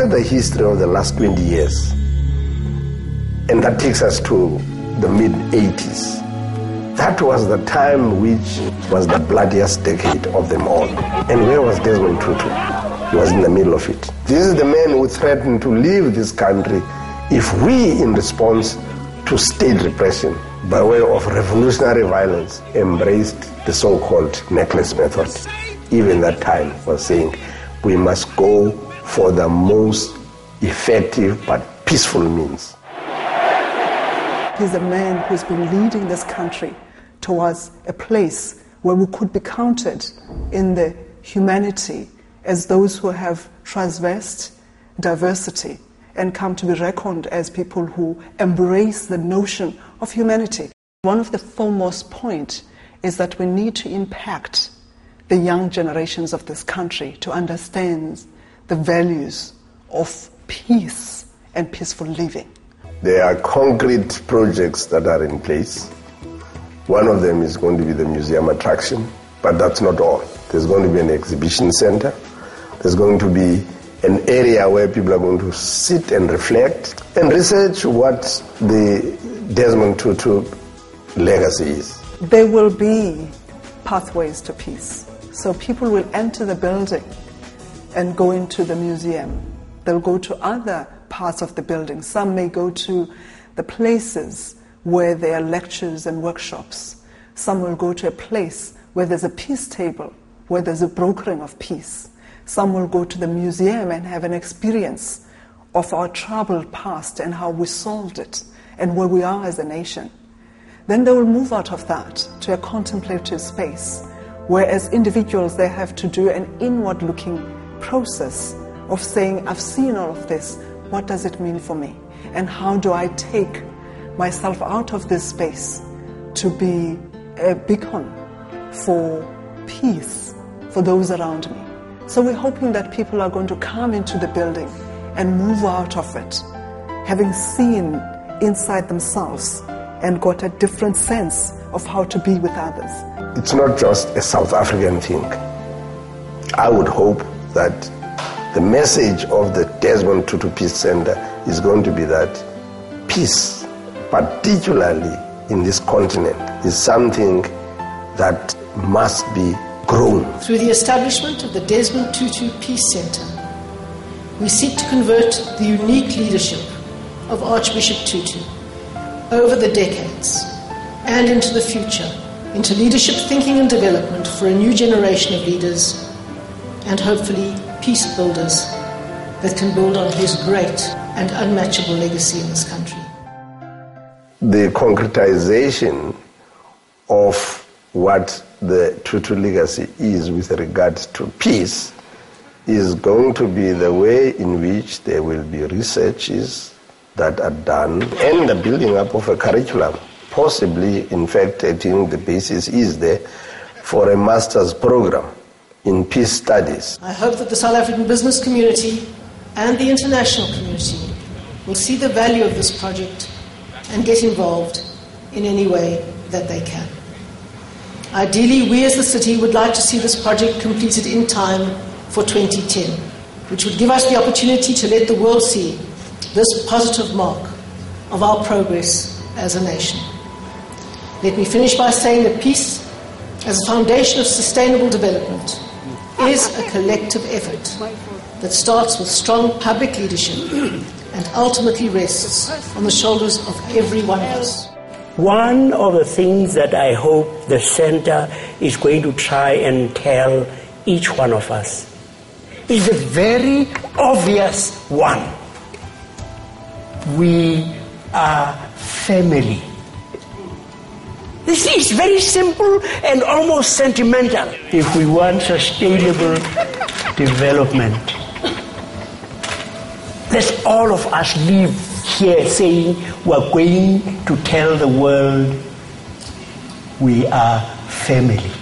at the history of the last 20 years, and that takes us to the mid 80s, that was the time which was the bloodiest decade of them all. And where was Desmond Tutu? He was in the middle of it. This is the man who threatened to leave this country if we, in response to state repression, by way of revolutionary violence, embraced the so-called necklace method. Even that time was saying we must go for the most effective but peaceful means. He's a man who's been leading this country towards a place where we could be counted in the humanity as those who have transversed diversity and come to be reckoned as people who embrace the notion of humanity. One of the foremost points is that we need to impact the young generations of this country to understand the values of peace and peaceful living. There are concrete projects that are in place. One of them is going to be the museum attraction, but that's not all. There's going to be an exhibition center. There's going to be an area where people are going to sit and reflect and research what the Desmond Tutu legacy is. There will be pathways to peace. So people will enter the building and go into the museum. They'll go to other parts of the building. Some may go to the places where there are lectures and workshops. Some will go to a place where there's a peace table, where there's a brokering of peace. Some will go to the museum and have an experience of our troubled past and how we solved it and where we are as a nation. Then they will move out of that to a contemplative space where, as individuals, they have to do an inward looking process of saying, I've seen all of this, what does it mean for me? And how do I take myself out of this space to be a beacon for peace for those around me? So we're hoping that people are going to come into the building and move out of it, having seen inside themselves and got a different sense of how to be with others. It's not just a South African thing. I would hope that the message of the Desmond Tutu Peace Center is going to be that peace, particularly in this continent, is something that must be grown. Through the establishment of the Desmond Tutu Peace Center, we seek to convert the unique leadership of Archbishop Tutu over the decades and into the future into leadership thinking and development for a new generation of leaders and hopefully peace builders that can build on his great and unmatchable legacy in this country. The concretization of what the Tutu legacy is with regard to peace is going to be the way in which there will be researches that are done and the building up of a curriculum. Possibly, in fact, I think the basis is there for a master's program in peace studies. I hope that the South African business community and the international community will see the value of this project and get involved in any way that they can. Ideally, we as the city would like to see this project completed in time for 2010, which would give us the opportunity to let the world see this positive mark of our progress as a nation. Let me finish by saying that peace, as a foundation of sustainable development, is a collective effort that starts with strong public leadership and ultimately rests on the shoulders of every one of us. One of the things that I hope the center is going to try and tell each one of us is a very obvious one. We are family. This is very simple and almost sentimental. If we want sustainable development, let's all of us live here saying we're going to tell the world we are family.